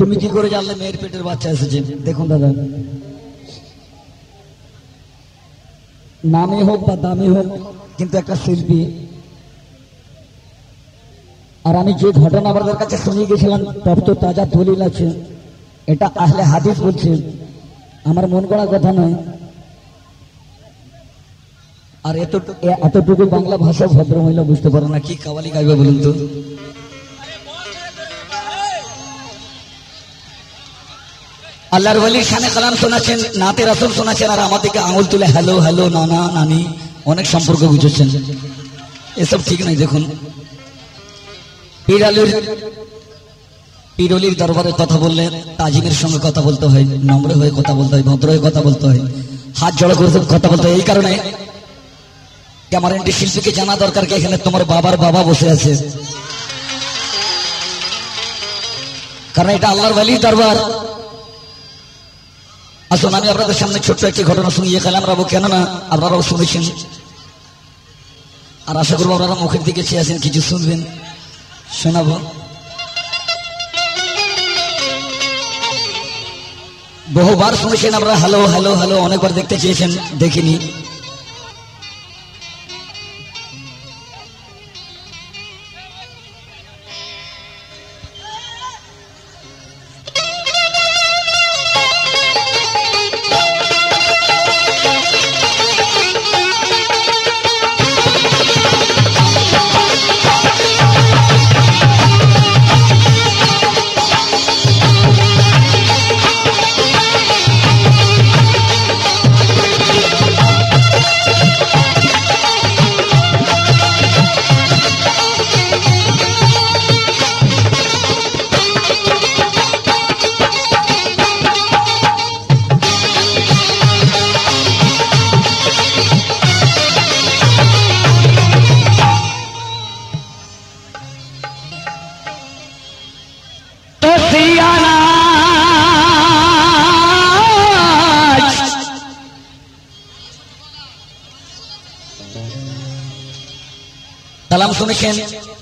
তুমি কি করে জানলে মেয়ের পেটের বাচ্চা এসেছে? দেখুন দাদা। নামে হোক বা হোক, কিন্তু একটা শিল্পী। আর আমি যে ঘটনা আমাদের কাছে গেছিলাম তপ্ত তাজা দলিল আছে। এটা আহলে হাদিস বলছে। আমার মন করা কথা নয়। আর এত এতটুকু বাংলা ভাষা ভদ্র মহিলা বুঝতে পারে না। কি কাওয়ালি গাইবে বলুন তো? আল্লাহর ওয়ালির শানে কালাম শোনাচ্ছেন, নাতে রাসুল শোনাচ্ছেন, আর আমাদেরকে আঙুল তুলে হ্যালো হ্যালো নানা, নানি। অনেক সম্পর্ক বুঝেছেন। এসব ঠিক নাই, দেখুন। পীর আলীর পীর অলির দরবারে কথা বললে তাজিমের সঙ্গে কথা বলতে হয়, নম্র হয়ে কথা বলতে হয়, ভদ্র হয়ে কথা বলতে হয়। হাত জড়ো করে কথা বলতে হয়। এই কারণে আমার ক্যামারেন্টি শিল্পীকে জানা দরকার কি এখানে তোমার বাবার বাবা বসে আছে। কারণ এটা আল্লাহর বালি দরবার। আসুন আমি আপনাদের সামনে ছোট্ট একটি ঘটনা শুনিয়ে খেলাম রাবো কেননা আপনারাও শুনেছেন। আর আশা করব আপনারা মুখের দিকে চেয়ে আছেন, কিছু শুনবেন। শোনাবো। বহুবার শুনেছেন আমরা হ্যালো হ্যালো হ্যালো, অনেকবার দেখতে চেয়েছেন, দেখিনি। সালাম শুনেছেন,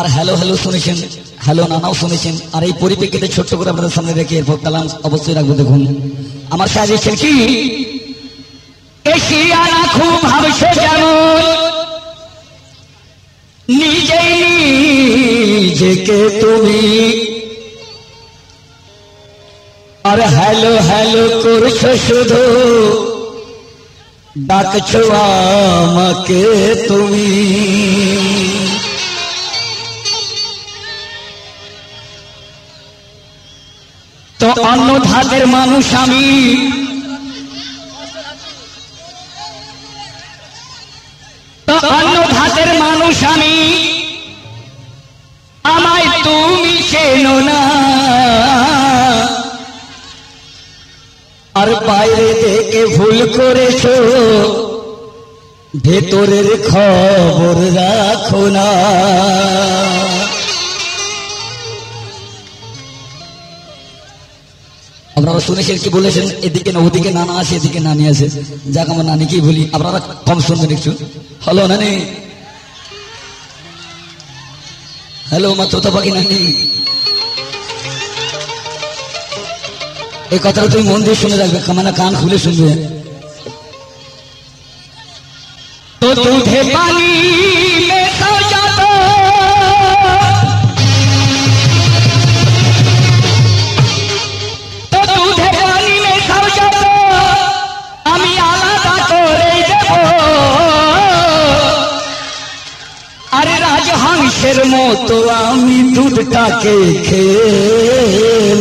আর হ্যালো হ্যালো শুনেছেন, হ্যালো নানাও শুনেছেন, আর এই পরিপ্রেক্ষিতে ছোট্ট করে আপনাদের সামনে রেখে এরপর কালাম অবশ্যই রাখব, দেখুন। আমার সাজিয়েছেন কি? নিজেকে তুমি। আর হ্যালো হ্যালো করছ শুধু, ডাকছো আমাকে তুমি। তো অন্য ধাতের মানুষ আমি। তো অন্য ধাতের মানুষ আমি। আমায় তুমি চেনো না। আর বাইরে থেকে ভুল করেছ, ভেতরের খবর রাখো না। আপনারা শুনেছেন কি বলেছেন? এদিকে না, ওদিকে নানা আছে এদিকে নানি আছে যাক, আমার নানিকেই বলি। আপনারা কম শুনবেন একটু। হ্যালো, নানি। হ্যালো মা তোতা পাখি নানি। এই কথাটা তুমি মন দিয়ে শুনে রাখবে মানে কান খুলে শুনবে। তো দুধে রাজহংসের মতো আমি দুধটাকে খেয়ে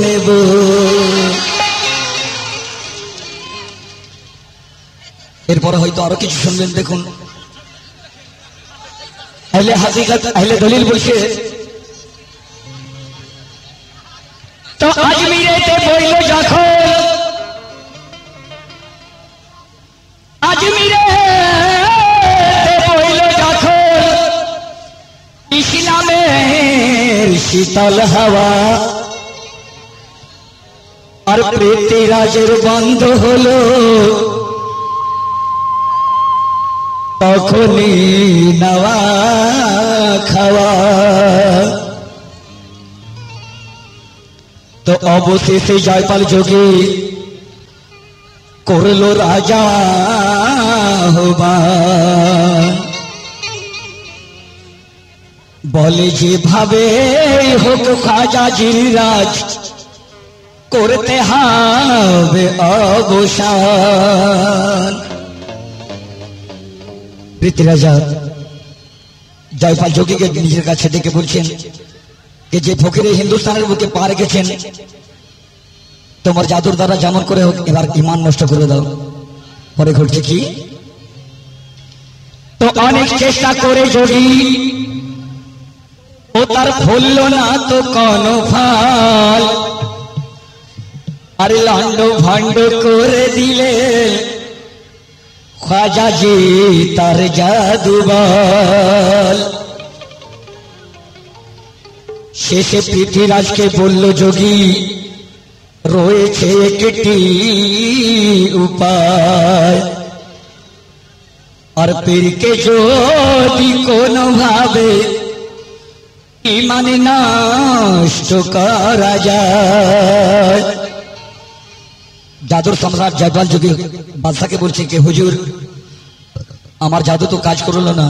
নেব। এরপরে হয়তো আরও কিছু শুনবেন, দেখুন। দলিল বলছে আজমিরে শীতল হাওয়া। আর পৃথিরাজের বন্ধ হলো। তখনই নাওয়া খাওয়া। তো অবশেষে জয়পাল যোগী করল রাজা আহ্বান। বলে যেভাবে হোক খাজা জিরাজ করতে হবে অবসান। পৃথ্বীরাজা জয়পাল যোগীকে নিজের কাছে ডেকে বলছেন যে যে ফকিরে হিন্দুস্তানের বুকে পা রেখেছেন তোমার জাদুর দ্বারা যেমন করে হোক, এবার ইমান নষ্ট করে দাও। পরে ঘটছে কি? তো অনেক চেষ্টা করে যোগী ও তার ফুলল না তো কোন ফল। আরে লন্ড ভণ্ড করে দিলে খাজাজি তার জাদুবল শেষে পৃথ্বীরাজকে বলল, যোগী, রয়েছে একটি উপায়। আর পীরকে যদি কোনোভাবে ইমানে নষ্ট করা যায়। জাদুর সম্রাট জয়পাল যোগী বাদশাকে বলছে কি, হুজুর, আমার জাদু তো কাজ করল না,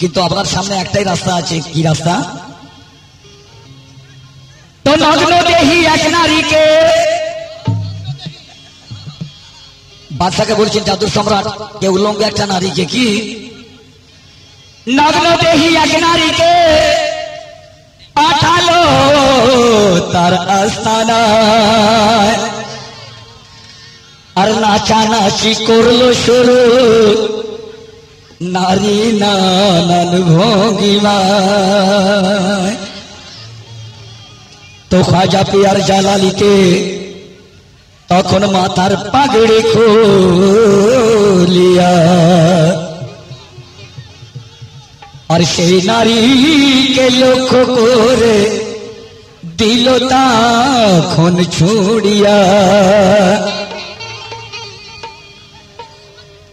কিন্তু আপনার সামনে একটাই রাস্তা আছে, কি রাস্তা? তো নারীকে বাদশাকে বলছেন, জাদুর সম্রাট কে উল্লঙ্গ একটা নারীকে কি নগ্ন দেহি এক নারীকে পাঠালো তার আস্তানায় আর নাচানাচি করল শুরু। নারী নানান ভঙ্গিমায়। তো খাজা পিয়ার জালালিতে তখন মাথার পাগড়ি খুলিয়া আর সেই নারীকে লক্ষ্য করে দিল তখন ছুড়িয়া।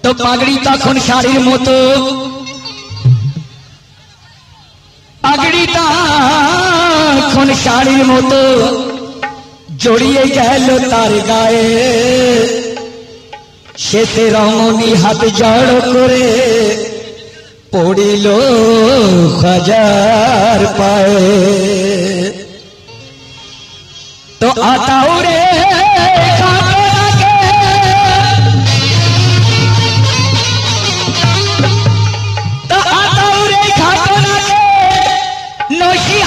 তো পাগড়ি তখন শাড়ির মতো। পাগড়ি তখন শাড়ির মতো জড়িয়ে গেল তার গায়ে। শেষে রমণী হাত জড় করে পড়িল হাজার পায়ে। তো আতাউরে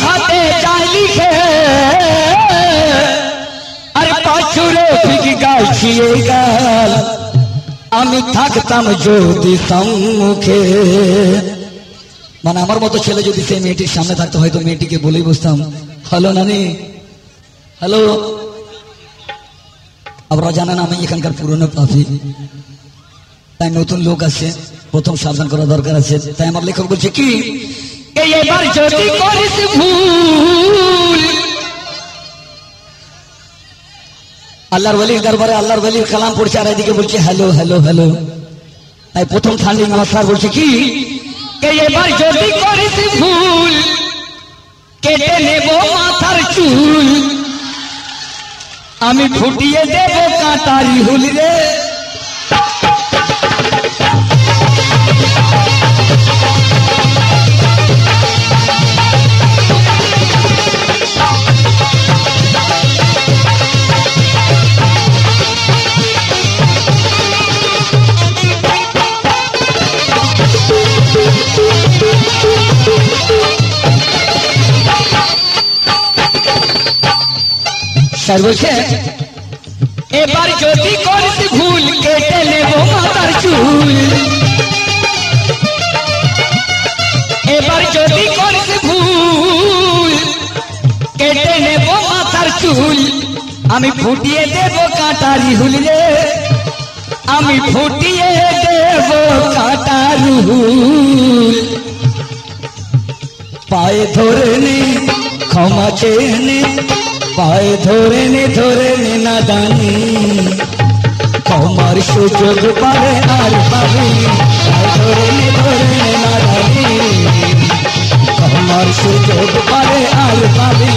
হাতে লিখে। আরে পাছুরে ফিক গাছিয়ে গাল। আমি থাকতাম যদি সম্মুখে। মানে আমার মতো ছেলে যদি সেই মেয়েটির সামনে থাকতো, হয়তো মেয়েটিকে বলেই বসতাম হ্যালো নানি, হ্যালো। আপনারা জানেন আমি এখানকার পুরনো পাপি। তাই নতুন লোক আছে, প্রথম সাবধান করা দরকার আছে। তাই আমার লেখক বলছে, কি? এই এবার যদি করিস ভুল আল্লাহর বলির দরবারে আল্লাহর বলির কালাম পড়ছে আর এদিকে বলছে, হ্যালো হ্যালো হ্যালো। তাই প্রথম ঠান্ডি নমস্কার বলছে, কি? এবার যদি করিস ভুল, কেটে নেব মাথার চুল। আমি ফুটিয়ে দেব কাঁটারি হুল রে। স্যার বলছে এবার যদি করিস ভুল কেটে নেব মাথার চুল। এবার যদি করিস ভুল কেটে নেব মাথার চুল। আমি ফুটিয়ে দেব কাঁটারি হুল রে। আমি ফুটিয়ে দেব কাঁটারি হুল পায়ে ধরে নে, ক্ষমা চেয়ে নে। পায়ে ধরে নে ধরে নে না দানি ক্ষমার সুযোগ পাবে আর পাবি। পায়ে ধরে নে ধরে নে না দানি আমার সুযোগ পারে আর পাবি।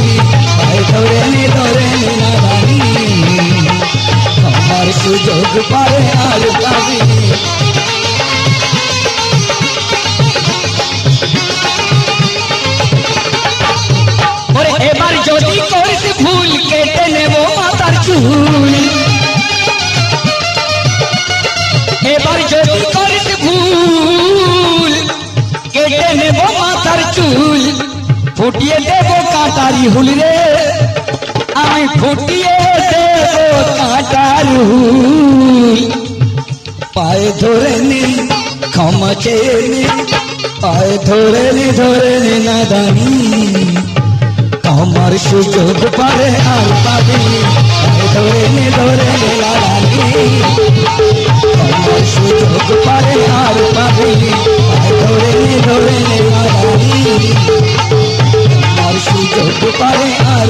পায়ে ধরে নি ধরে নি না রানী আমার সুযোগ পারে আর পাবি। এবার যদি করিস ভুল কেটে নেব মাতার চুল। এবার যদি করিস ভুল কেটে নেব মাথার চুল, ফুটিয়ে দেব কাটারি হুল রে। আমি ফুটিয়ে দেব কাটার হুল। পায়ে ধরে নি, ক্ষমা চেয়ে নি, পায়ে ধরে নি ধরে নি না দানি আমার সুযোগ পারে আর পাবি। ধরে নে ধরে নি না দানি আমার সুযোগ পারে আর পাবি। ধরে নে ধরে নি না দানি সুযোগ পারে আর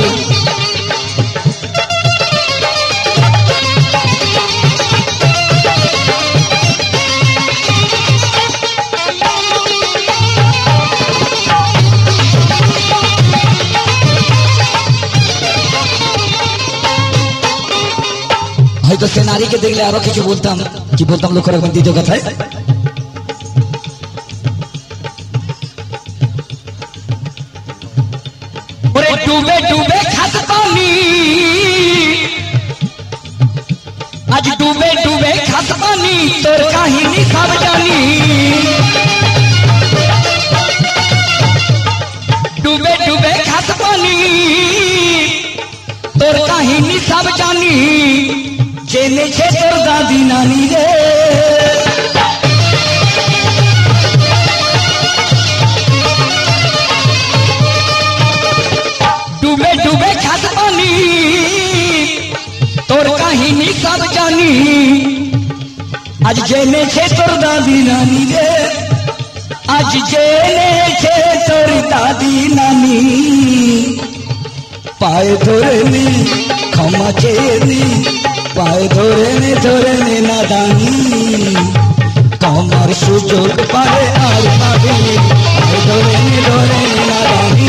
হয়তো সে নারীকে দেখলে আরও কিছু বলতাম কি বলতাম লক্ষ্য রাখবেন দ্বিতীয় কথায় ওরে ডুবে ডুবে খাত পানি আজ ডুবে ডুবে খাত পানি তোর কাহিনী সব জানি ডুবে আজ জেনেছে তোর দাদি নানি রে। আজ জেনেছে তোর দাদি নানি। পায়ে ধরে নি, ক্ষমা চেয়ে নি, পায়ে ধরে নি ধরে নি না দানি। তোমার সুযোগ পারে আর পাবি, পায়ে ধরে নি ধরে নি না দানি।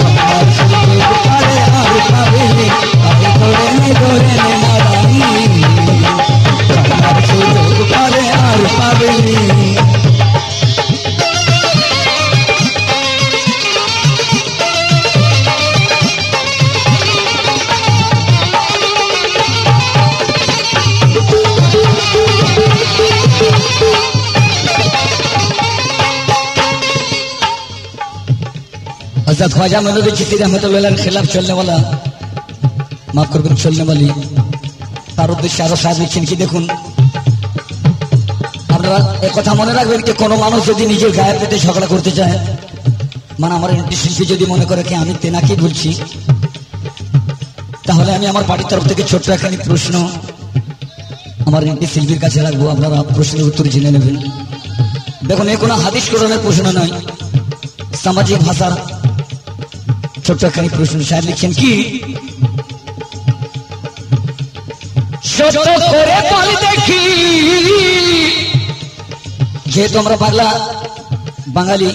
তোমার সুযোগ পারে আর পাবি, পায়ে ধরে নি ধরে নি हजरत ख्वाजा मदद चिश्ती रहमत के खिलाफ चलने वाला মাফ করবেন চলনে বলি তার উদ্দেশ্যে আরো সাহায্য দিচ্ছেন কি দেখুন আপনারা কথা মনে রাখবেন যে কোনো মানুষ যদি নিজের গায়ের পেটে ঝগড়া করতে চায় মানে আমার এন্ট্রি শিল্পী যদি মনে করে কি আমি তেনাকে বলছি তাহলে আমি আমার বাড়ির তরফ থেকে ছোট্ট একখানি প্রশ্ন আমার এন্ট্রি শিল্পীর কাছে রাখবো আপনারা প্রশ্নের উত্তর জেনে নেবেন দেখুন এ কোনো হাদিস করণের প্রশ্ন নয় সামাজিক ভাষার ছোট্ট একখানি প্রশ্ন সাহেব লিখছেন কি করে যেহেতু আমরা বাংলা বাঙালি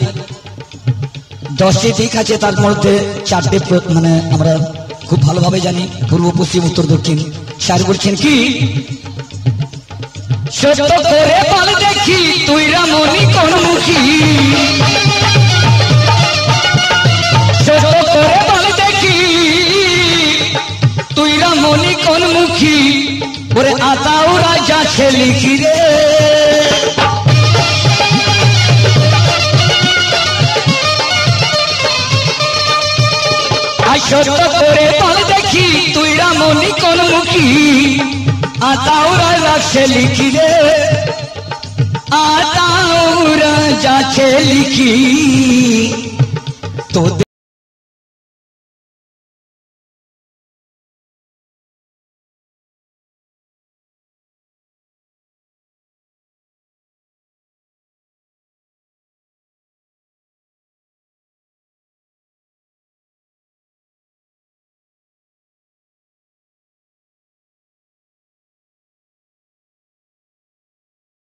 দশটি দিক আছে তার মধ্যে চারটে মানে আমরা খুব ভালোভাবে জানি পূর্ব পশ্চিম উত্তর দক্ষিণ স্যার বলছেন কি সত্য করে দেখি তুই রামনি কোন মুখী মুখী ওরে রাজা ছেলি রে। আই সত্য করে দেখি, তুই রামনি কোন মুখী? রাজা ছেলি রে। আতাও রাজা ছেলি তো